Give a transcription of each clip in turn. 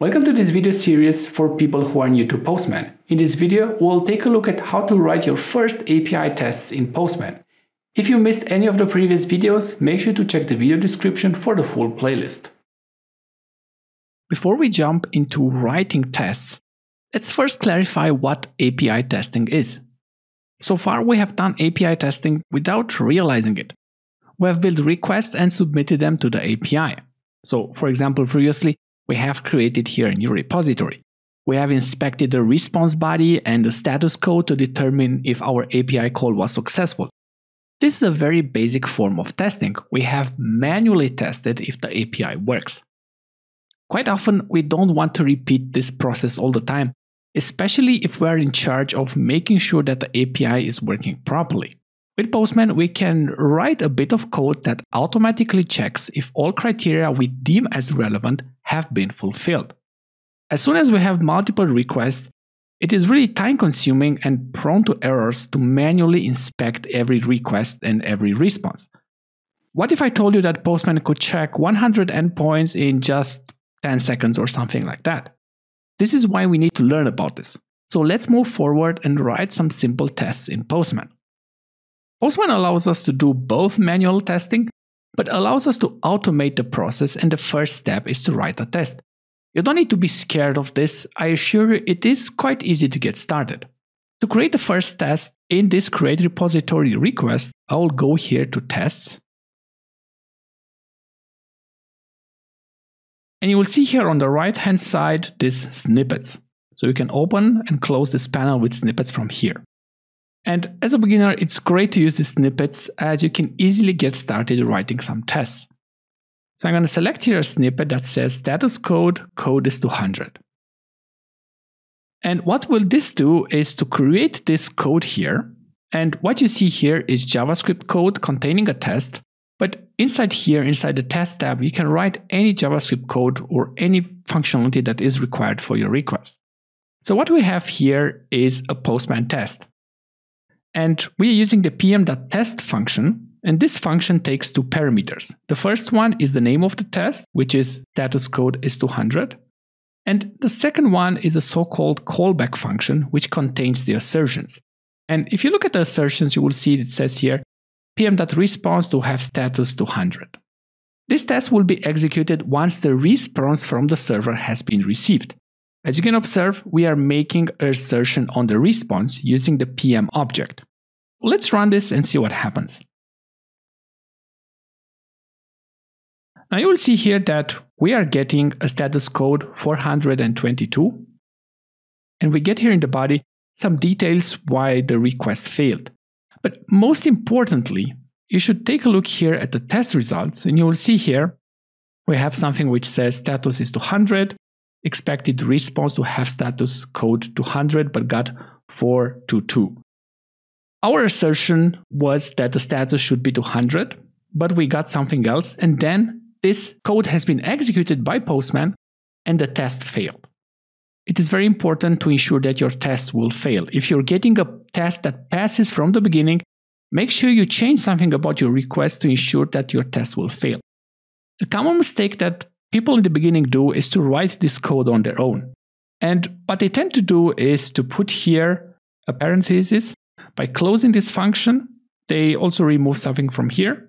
Welcome to this video series for people who are new to Postman. In this video, we'll take a look at how to write your first API tests in Postman. If you missed any of the previous videos, make sure to check the video description for the full playlist. Before we jump into writing tests, let's first clarify what API testing is. So far, we have done API testing without realizing it. We have built requests and submitted them to the API. So, for example, previously, we have created here a new repository. We have inspected the response body and the status code to determine if our API call was successful. This is a very basic form of testing. We have manually tested if the API works. Quite often, we don't want to repeat this process all the time, especially if we are in charge of making sure that the API is working properly. With Postman, we can write a bit of code that automatically checks if all criteria we deem as relevant have been fulfilled. As soon as we have multiple requests, it is really time consuming and prone to errors to manually inspect every request and every response. What if I told you that Postman could check 100 endpoints in just 10 seconds or something like that? This is why we need to learn about this. So let's move forward and write some simple tests in Postman. Postman allows us to do both manual testing, but allows us to automate the process, and the first step is to write a test. You don't need to be scared of this, I assure you it is quite easy to get started. To create the first test in this create repository request, I will go here to tests. And you will see here on the right hand side this snippets. So you can open and close this panel with snippets from here. And as a beginner, it's great to use these snippets as you can easily get started writing some tests. So I'm going to select here a snippet that says status code, code is 200. And what will this do is to create this code here. And what you see here is JavaScript code containing a test. But inside here, inside the test tab, you can write any JavaScript code or any functionality that is required for your request. So what we have here is a Postman test. And we are using the pm.test function. And this function takes two parameters. The first one is the name of the test, which is status code is 200. And the second one is a so-called callback function, which contains the assertions. And if you look at the assertions, you will see it says here pm.response to have status 200. This test will be executed once the response from the server has been received. As you can observe, we are making an assertion on the response using the PM object. Let's run this and see what happens. Now you will see here that we are getting a status code 422. And we get here in the body some details why the request failed. But most importantly, you should take a look here at the test results and you will see here we have something which says status is 200 expected response to have status code 200 but got 422. Our assertion was that the status should be 200, but we got something else, and then this code has been executed by Postman and the test failed. It is very important to ensure that your test will fail. If you're getting a test that passes from the beginning, make sure you change something about your request to ensure that your test will fail. A common mistake that people in the beginning do is to write this code on their own. And what they tend to do is to put here a parenthesis. By closing this function, they also remove something from here.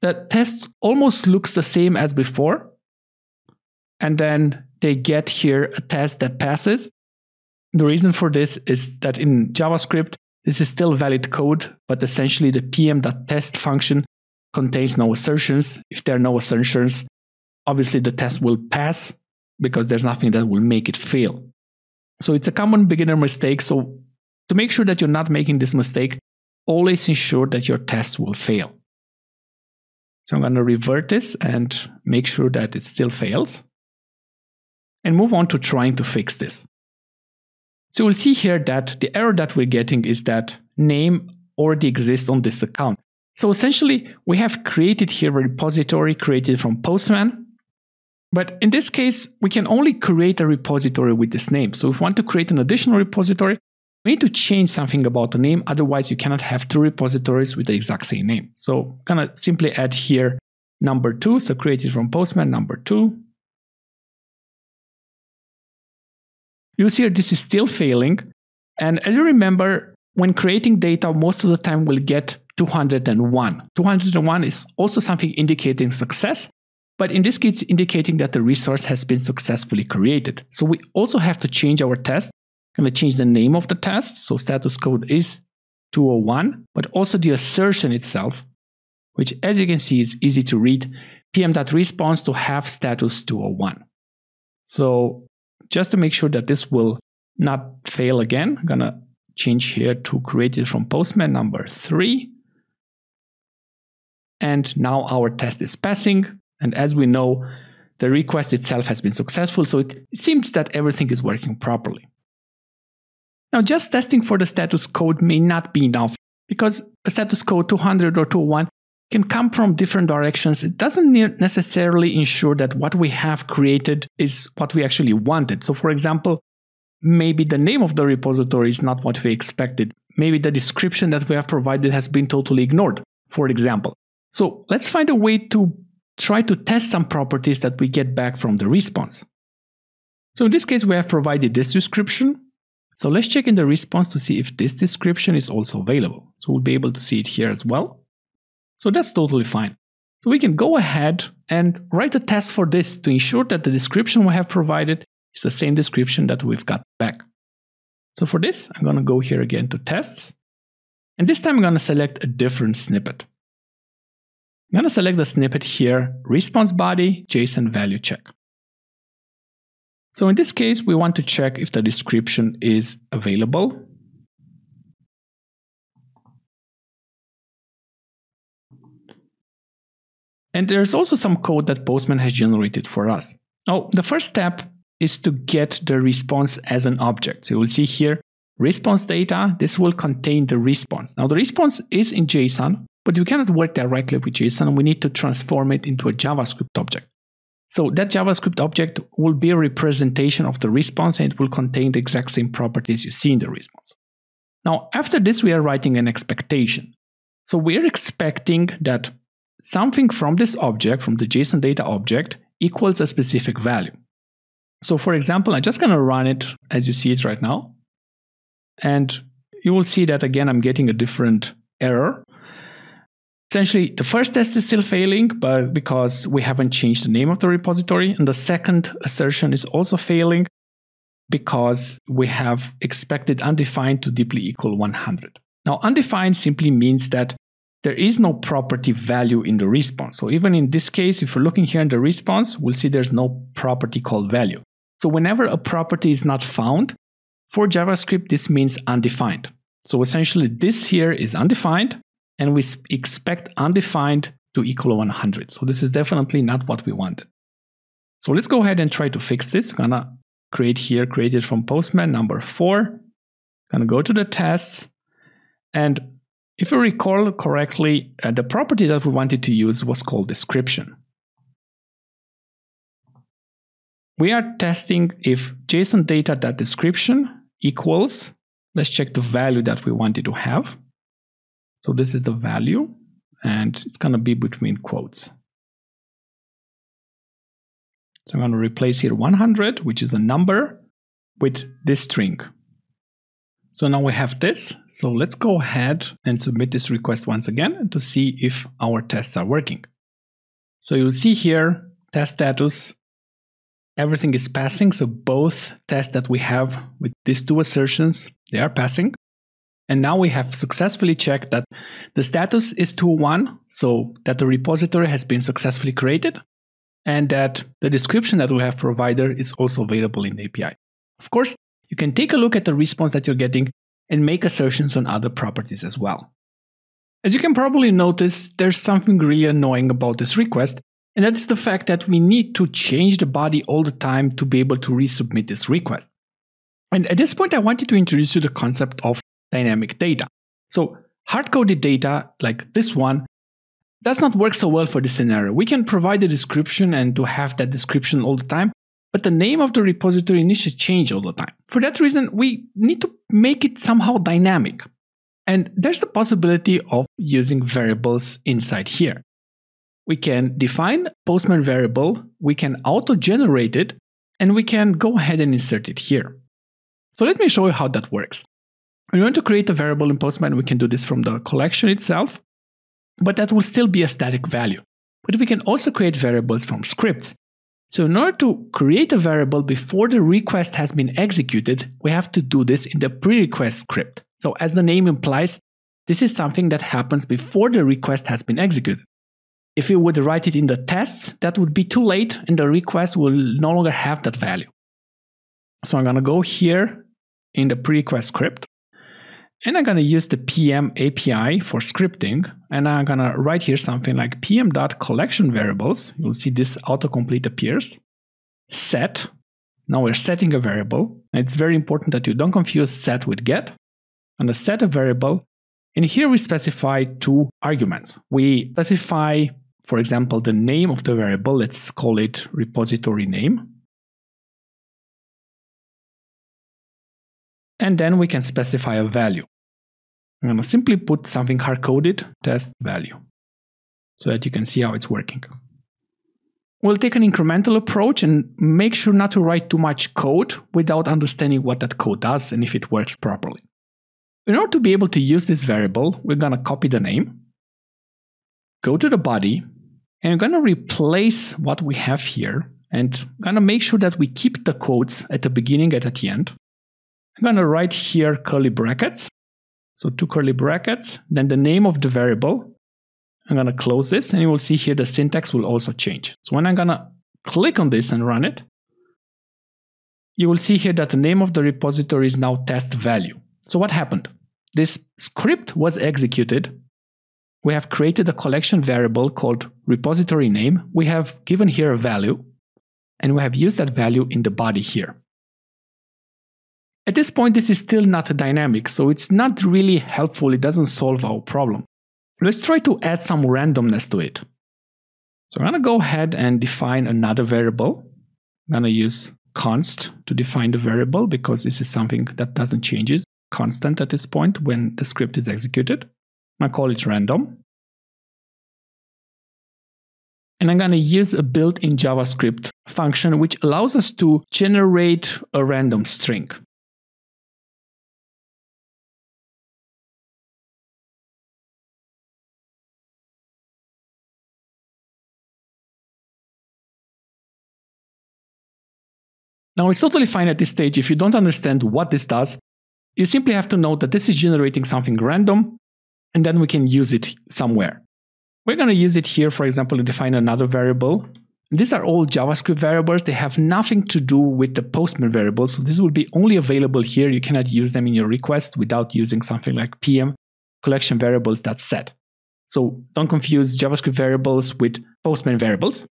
The test almost looks the same as before. And then they get here a test that passes. The reason for this is that in JavaScript, this is still valid code, but essentially the pm.test function contains no assertions. If there are no assertions, obviously the test will pass because there's nothing that will make it fail. So it's a common beginner mistake. So to make sure that you're not making this mistake, always ensure that your test will fail. So I'm going to revert this and make sure that it still fails and move on to trying to fix this. So we'll see here that the error that we're getting is that name already exists on this account. So essentially, we have created here a repository created from Postman but in this case, we can only create a repository with this name. So if we want to create an additional repository, we need to change something about the name. Otherwise, you cannot have two repositories with the exact same name. So I'm gonna simply add here number two. So created from Postman number two. you see here this is still failing. And as you remember, when creating data, most of the time we'll get 201. 201 is also something indicating success, but in this case, indicating that the resource has been successfully created. So we also have to change our test. I'm going to change the name of the test. So status code is 201, but also the assertion itself, which as you can see is easy to read, pm.response to have status 201. So just to make sure that this will not fail again, I'm going to change here to created from Postman number 3. And now our test is passing. And as we know, the request itself has been successful, so it, seems that everything is working properly. Now, just testing for the status code may not be enough because a status code 200 or 201 can come from different directions. It doesn't necessarily ensure that what we have created is what we actually wanted. So, for example, maybe the name of the repository is not what we expected. Maybe the description that we have provided has been totally ignored, for example. So, let's find a way to try to test some properties that we get back from the response. So in this case, we have provided this description. So let's check in the response to see if this description is also available. So we'll be able to see it here as well. So that's totally fine. So we can go ahead and write a test for this to ensure that the description we have provided is the same description that we've got back. So for this, I'm going to go here again to tests. And this time I'm going to select a different snippet. I'm going to select the snippet here, response body, JSON value check. So in this case, we want to check if the description is available. And there's also some code that Postman has generated for us. Oh, the first step is to get the response as an object. So you will see here, response data, this will contain the response. Now the response is in JSON, but you cannot work directly with JSON. We need to transform it into a JavaScript object. So that JavaScript object will be a representation of the response and it will contain the exact same properties you see in the response. Now, after this, we are writing an expectation. So we're expecting that something from this object, from the JSON data object, equals a specific value. So for example, I'm just going to run it as you see it right now. And you will see that again, I'm getting a different error. Essentially the first test is still failing but because we haven't changed the name of the repository and the second assertion is also failing because we have expected undefined to deeply equal 100 now undefined simply means that there is no property value in the response. So even in this case if we're looking here in the response we'll see there's no property called value. So whenever a property is not found for javascript this means undefined so essentially this here is undefined and we expect undefined to equal 100. So this is definitely not what we wanted. So let's go ahead and try to fix this. Gonna create here, created from Postman number four. Gonna go to the tests. And if you recall correctly, uh, the property that we wanted to use was called description. We are testing if JSON data.description equals, let's check the value that we wanted to have. So this is the value and it's going to be between quotes. So I'm going to replace here 100, which is a number, with this string. So now we have this. So let's go ahead and submit this request once again to see if our tests are working. So you'll see here, test status, everything is passing. So both tests that we have with these two assertions, they are passing. And now we have successfully checked that the status is 2.1, so that the repository has been successfully created, and that the description that we have provided is also available in the API. Of course, you can take a look at the response that you're getting and make assertions on other properties as well. As you can probably notice, there's something really annoying about this request, and that is the fact that we need to change the body all the time to be able to resubmit this request. And at this point, I wanted to introduce you the concept of dynamic data. So hard-coded data like this one does not work so well for this scenario. We can provide a description and to have that description all the time, but the name of the repository needs to change all the time. For that reason, we need to make it somehow dynamic. And there's the possibility of using variables inside here. We can define Postman variable, we can auto-generate it, and we can go ahead and insert it here. So let me show you how that works. When you want to create a variable in Postman, we can do this from the collection itself, but that will still be a static value. But we can also create variables from scripts. So in order to create a variable before the request has been executed, we have to do this in the pre-request script. So as the name implies, this is something that happens before the request has been executed. If you would write it in the tests, that would be too late and the request will no longer have that value. So I'm going to go here in the pre-request script and I'm going to use the PM API for scripting. And I'm going to write here something like pm.collection variables. You'll see this autocomplete appears. Set. Now we're setting a variable. It's very important that you don't confuse set with get. And the set a variable. And here we specify two arguments. We specify, for example, the name of the variable. Let's call it repository name. And then we can specify a value. I'm going to simply put something hard-coded test value so that you can see how it's working. We'll take an incremental approach and make sure not to write too much code without understanding what that code does and if it works properly. In order to be able to use this variable, we're going to copy the name, go to the body, and we're going to replace what we have here and going to make sure that we keep the quotes at the beginning and at the end. I'm going to write here curly brackets so two curly brackets, then the name of the variable. I'm going to close this and you will see here the syntax will also change. So when I'm going to click on this and run it, you will see here that the name of the repository is now test value. So what happened? This script was executed. We have created a collection variable called repository name. We have given here a value and we have used that value in the body here. At this point, this is still not a dynamic, so it's not really helpful. It doesn't solve our problem. Let's try to add some randomness to it. So I'm going to go ahead and define another variable. I'm going to use const to define the variable because this is something that doesn't change. It's constant at this point when the script is executed. I call it random. And I'm going to use a built-in JavaScript function which allows us to generate a random string. Now it's totally fine at this stage if you don't understand what this does. You simply have to know that this is generating something random and then we can use it somewhere. We're going to use it here, for example, to define another variable. These are all JavaScript variables. They have nothing to do with the Postman variables. So this will be only available here. You cannot use them in your request without using something like PM collection variables set. So don't confuse JavaScript variables with Postman variables.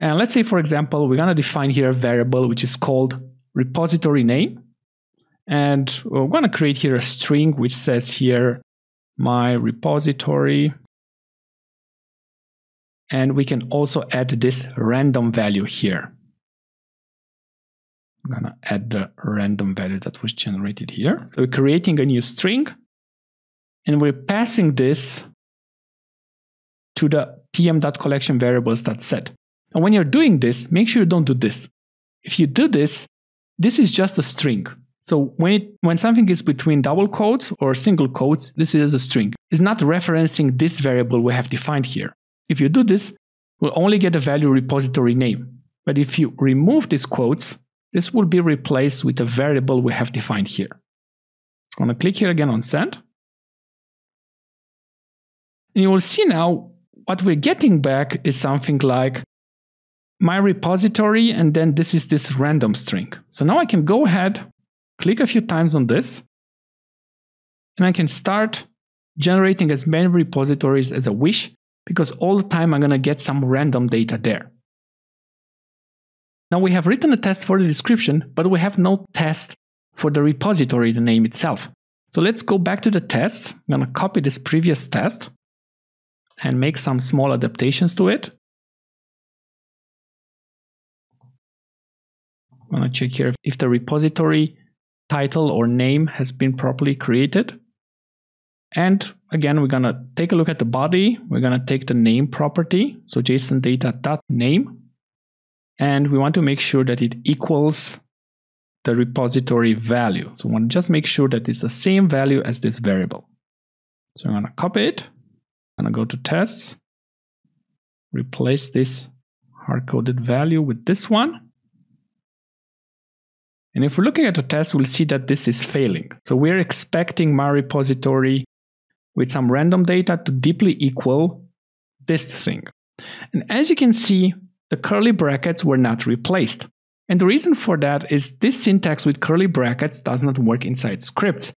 And let's say, for example, we're going to define here a variable which is called repository name. And we're going to create here a string which says here my repository. And we can also add this random value here. I'm to add the random value that was generated here. So we're creating a new string and we're passing this to the pm.collection variables.set. And when you're doing this, make sure you don't do this. If you do this, this is just a string. So when it, when something is between double quotes or single quotes, this is a string. It's not referencing this variable we have defined here. If you do this, we'll only get a value repository name. But if you remove these quotes, this will be replaced with a variable we have defined here. I'm going to click here again on send. And you will see now what we're getting back is something like my repository, and then this is this random string. So now I can go ahead, click a few times on this, and I can start generating as many repositories as I wish, because all the time I'm going to get some random data there. Now we have written a test for the description, but we have no test for the repository, the name itself. So let's go back to the tests. I'm going to copy this previous test and make some small adaptations to it. I'm going to check here if the repository title or name has been properly created. And again, we're going to take a look at the body. We're going to take the name property, so JSON data.name. And we want to make sure that it equals the repository value. So I want to just make sure that it's the same value as this variable. So I'm going to copy it. I'm going to go to tests, replace this hard-coded value with this one. And if we're looking at the test, we'll see that this is failing. So we're expecting my repository with some random data to deeply equal this thing. And as you can see, the curly brackets were not replaced. And the reason for that is this syntax with curly brackets does not work inside scripts.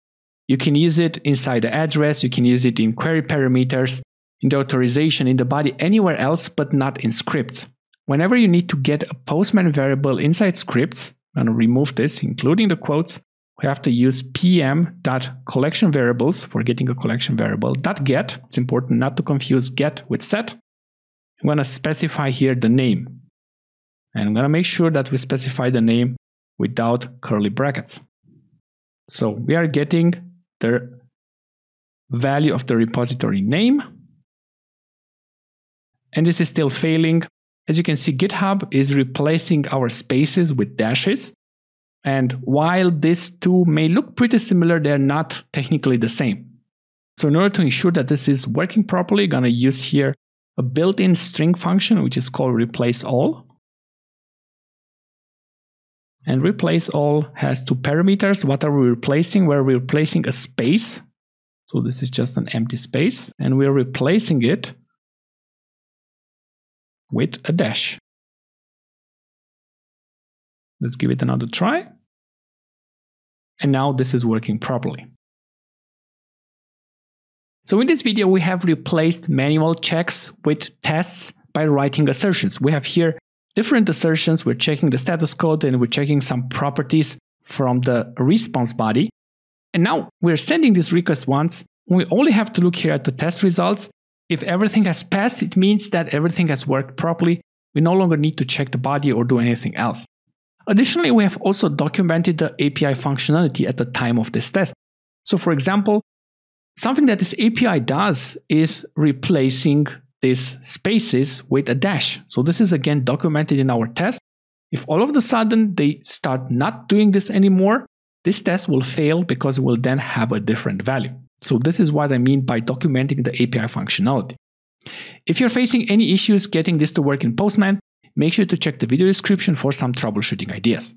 You can use it inside the address, you can use it in query parameters, in the authorization, in the body, anywhere else, but not in scripts. Whenever you need to get a Postman variable inside scripts, To remove this, including the quotes, we have to use pm.collection variables for getting a collection variable. .get, it's important not to confuse get with set. I'm going to specify here the name. And I'm going to make sure that we specify the name without curly brackets. So we are getting the value of the repository name. And this is still failing. As you can see, GitHub is replacing our spaces with dashes. And while these two may look pretty similar, they're not technically the same. So in order to ensure that this is working properly, I'm gonna use here a built-in string function, which is called replace all. And replace all has two parameters. What are we replacing? Where we're replacing a space. So this is just an empty space. And we're replacing it with a dash. Let's give it another try. And now this is working properly. So in this video, we have replaced manual checks with tests by writing assertions. We have here different assertions. We're checking the status code and we're checking some properties from the response body. And now we're sending this request once. We only have to look here at the test results. If everything has passed, it means that everything has worked properly. We no longer need to check the body or do anything else. Additionally, we have also documented the API functionality at the time of this test. So for example, something that this API does is replacing these spaces with a dash. So this is again documented in our test. If all of a sudden they start not doing this anymore, this test will fail because it will then have a different value. So this is what I mean by documenting the API functionality. If you're facing any issues getting this to work in Postman, make sure to check the video description for some troubleshooting ideas.